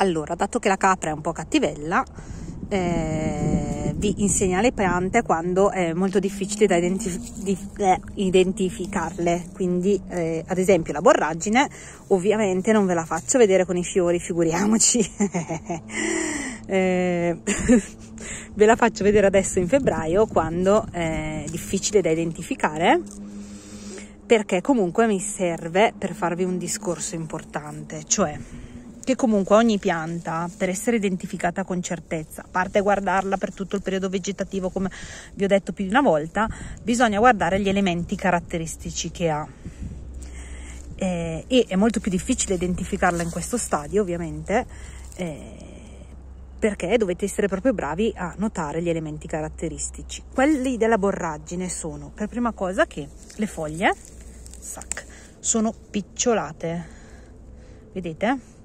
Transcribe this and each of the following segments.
Allora, dato che la capra è un po' cattivella, eh, vi insegna le piante quando è molto difficile da identif- di, eh, identificarle. Quindi, eh, ad esempio, la borragine, ovviamente non ve la faccio vedere con i fiori, figuriamoci. Eh, ve la faccio vedere adesso in febbraio quando è difficile da identificare perché comunque mi serve per farvi un discorso importante, cioè che comunque ogni pianta per essere identificata con certezza, a parte guardarla per tutto il periodo vegetativo come vi ho detto più di una volta, bisogna guardare gli elementi caratteristici che ha. Eh, e è molto più difficile identificarla in questo stadio ovviamente eh, perché dovete essere proprio bravi a notare gli elementi caratteristici. Quelli della borragine sono per prima cosa che le foglie sac, sono picciolate, vedete?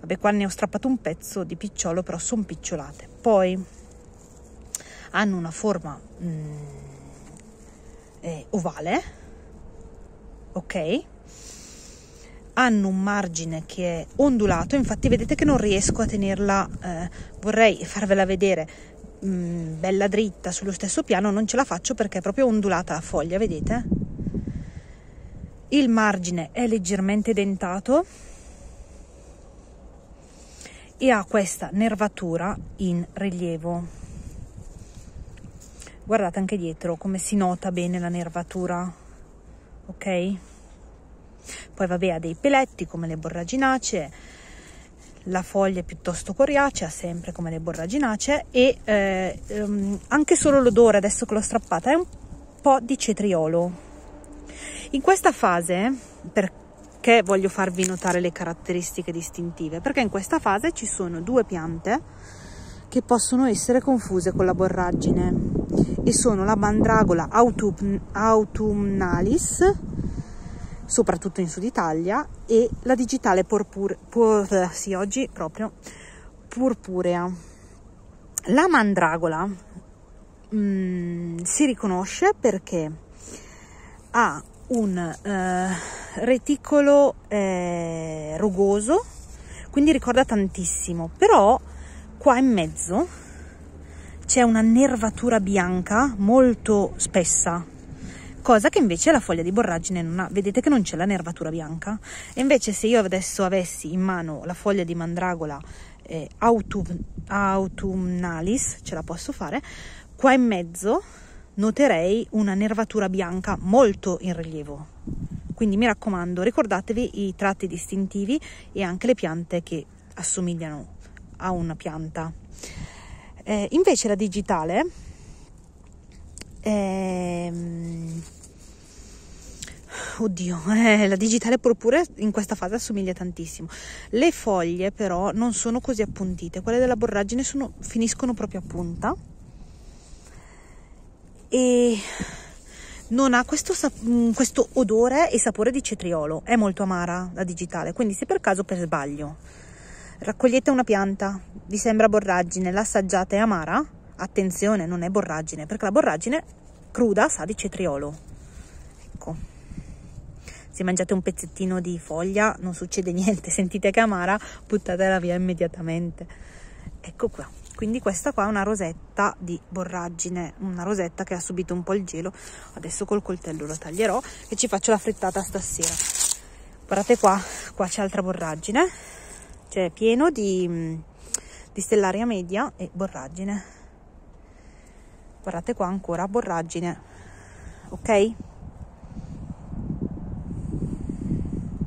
Vabbè, qua ne ho strappato un pezzo di picciolo, però sono picciolate. Poi hanno una forma mm, eh, ovale, ok? Hanno un margine che è ondulato, infatti vedete che non riesco a tenerla, eh, vorrei farvela vedere mh, mm, bella dritta sullo stesso piano, non ce la faccio perché è proprio ondulata la foglia, vedete? Il margine è leggermente dentato e ha questa nervatura in rilievo. Guardate anche dietro come si nota bene la nervatura, ok? Poi vabbè ha dei peletti come le borraginacee, la foglia è piuttosto coriacea, sempre come le borraginacee e eh, ehm, anche solo l'odore adesso che l'ho strappata è un po' di cetriolo. In questa fase, per perché voglio farvi notare le caratteristiche distintive? Perché in questa fase ci sono due piante che possono essere confuse con la borragine e sono la mandragola autumnalis, soprattutto in Sud Italia, e la digitale purpure, pur, sì, oggi proprio purpurea. La mandragola mh, mm, si riconosce perché ha un eh, reticolo eh, rugoso, quindi ricorda tantissimo, però qua in mezzo c'è una nervatura bianca molto spessa, cosa che invece la foglia di borragine non ha. Vedete che non c'è la nervatura bianca? E invece se io adesso avessi in mano la foglia di mandragola eh, autum, autumnalis, ce la posso fare, qua in mezzo noterei una nervatura bianca molto in rilievo. Quindi mi raccomando, ricordatevi i tratti distintivi e anche le piante che assomigliano a una pianta. Eh, invece la digitale ehm, oddio, eh, la digitale purpure in questa fase assomiglia tantissimo. Le foglie però non sono così appuntite, quelle della borragine sono, finiscono proprio a punta e non ha questo, mm, questo, odore e sapore di cetriolo, è molto amara la digitale, quindi se per caso per sbaglio raccogliete una pianta, vi sembra borragine, l'assaggiate è amara, attenzione, non è borragine, perché la borragine cruda sa di cetriolo. Ecco. Se mangiate un pezzettino di foglia non succede niente, sentite che è amara, buttatela via immediatamente. Ecco qua quindi questa qua è una rosetta di borragine una rosetta che ha subito un po' il gelo. Adesso col coltello la taglierò e ci faccio la frittata stasera. Guardate qua qua c'è altra borragine. C'è pieno di, di stellaria media e borragine. Guardate qua ancora borragine ok